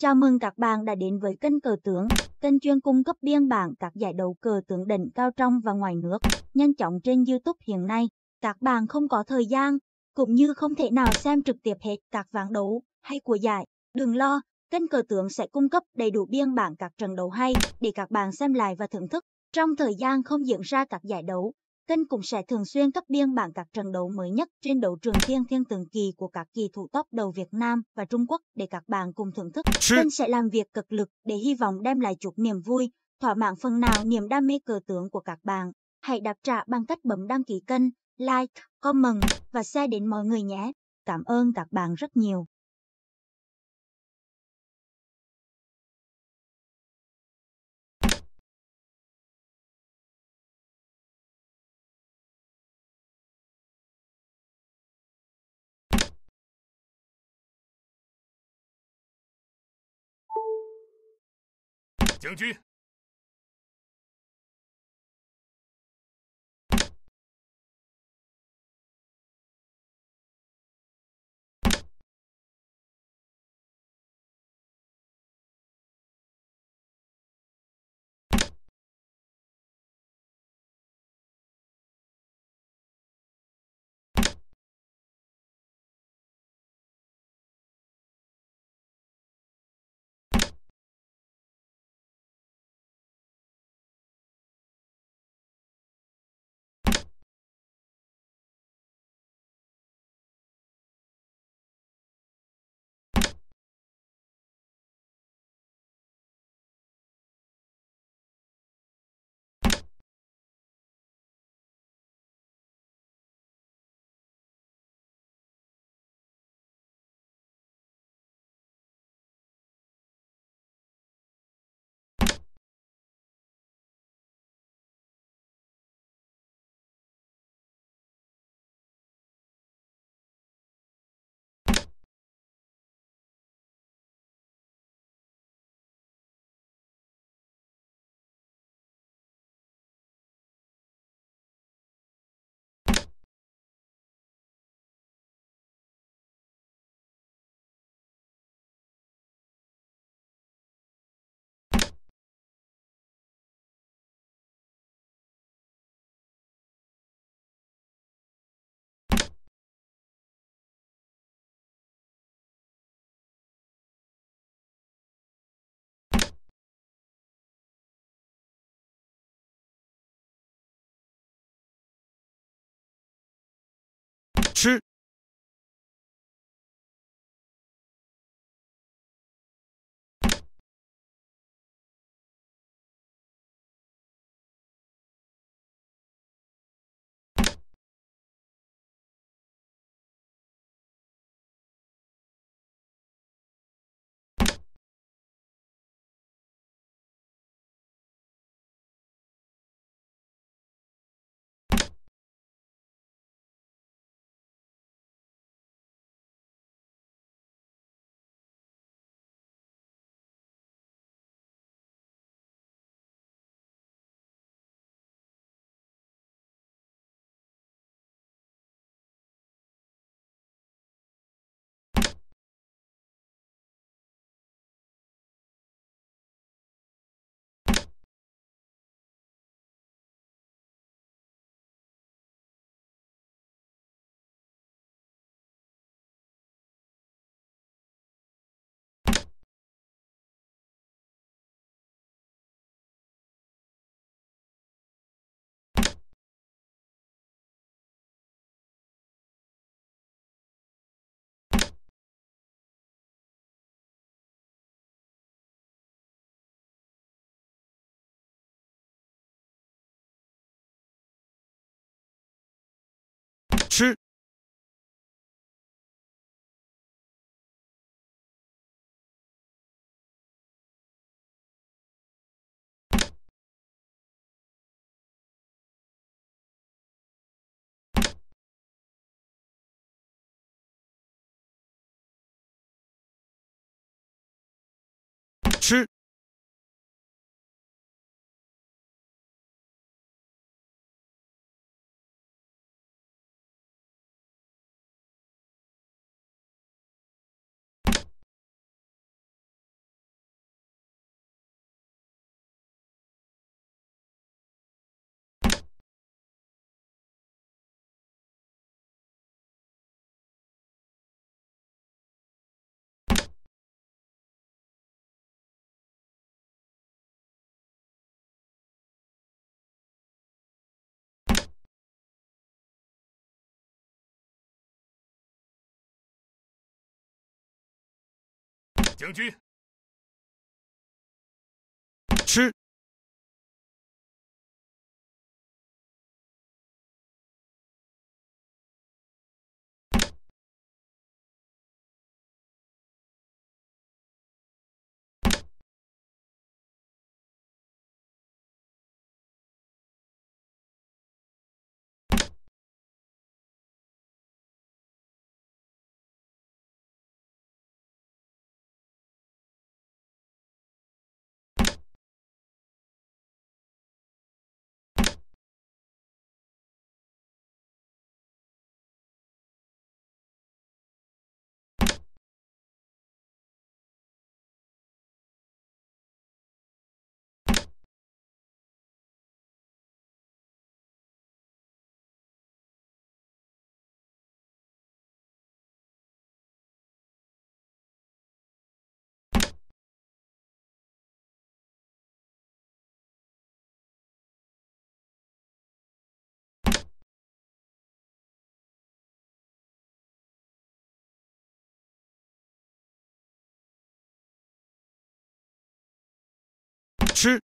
Chào mừng các bạn đã đến với kênh Cờ Tướng, kênh chuyên cung cấp biên bản các giải đấu cờ tướng đỉnh cao trong và ngoài nước, nhanh chóng trên YouTube hiện nay. Các bạn không có thời gian, cũng như không thể nào xem trực tiếp hết các ván đấu hay của giải. Đừng lo, kênh Cờ Tướng sẽ cung cấp đầy đủ biên bản các trận đấu hay để các bạn xem lại và thưởng thức. Trong thời gian không diễn ra các giải đấu, kênh cũng sẽ thường xuyên cấp biên bản các trận đấu mới nhất trên đấu trường thiên thiên tường kỳ của các kỳ thủ top đầu Việt Nam và Trung Quốc để các bạn cùng thưởng thức. Kênh sẽ làm việc cực lực để hy vọng đem lại chút niềm vui, thỏa mãn phần nào niềm đam mê cờ tướng của các bạn. Hãy đáp trả bằng cách bấm đăng ký kênh, like, comment và share đến mọi người nhé. Cảm ơn các bạn rất nhiều. Tướng 军， 탈출 将军，吃，吃，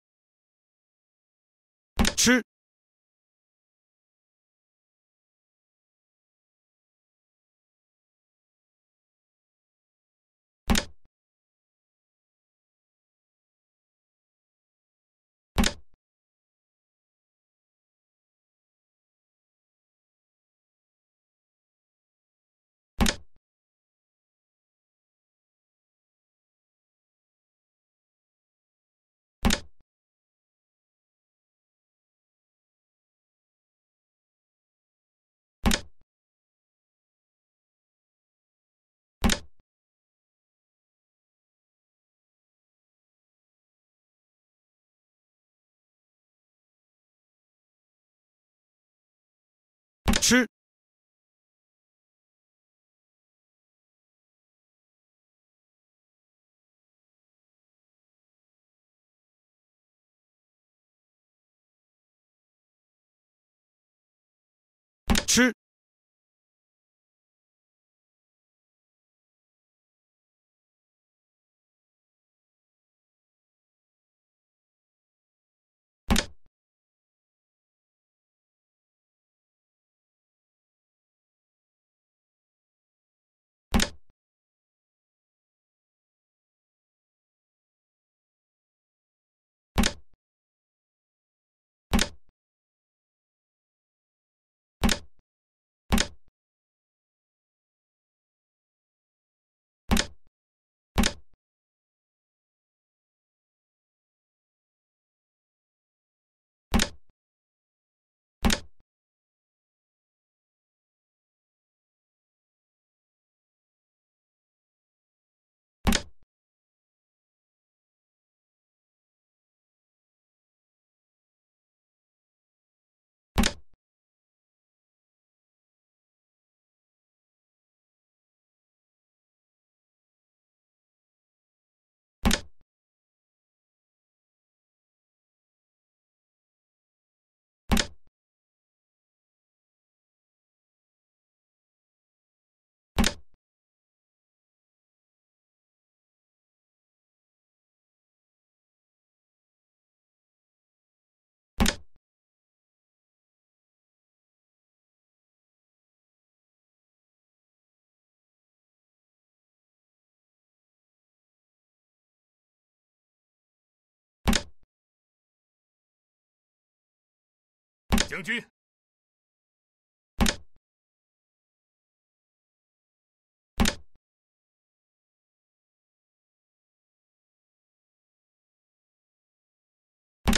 将军，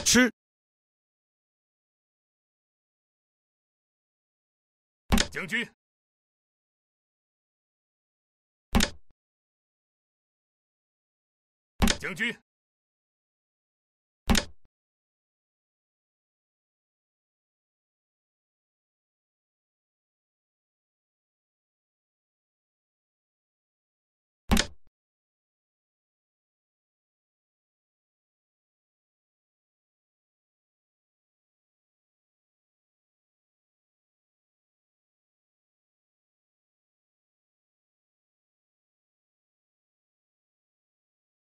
吃，将军，将军。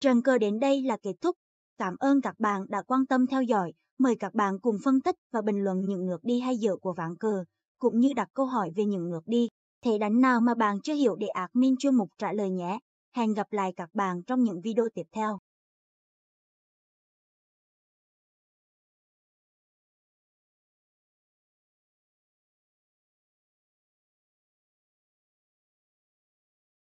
Trần Cơ đến đây là kết thúc. Cảm ơn các bạn đã quan tâm theo dõi. Mời các bạn cùng phân tích và bình luận những ngược đi hay dở của ván cờ, cũng như đặt câu hỏi về những ngược đi. Thế đánh nào mà bạn chưa hiểu để admin chuyên mục trả lời nhé. Hẹn gặp lại các bạn trong những video tiếp theo.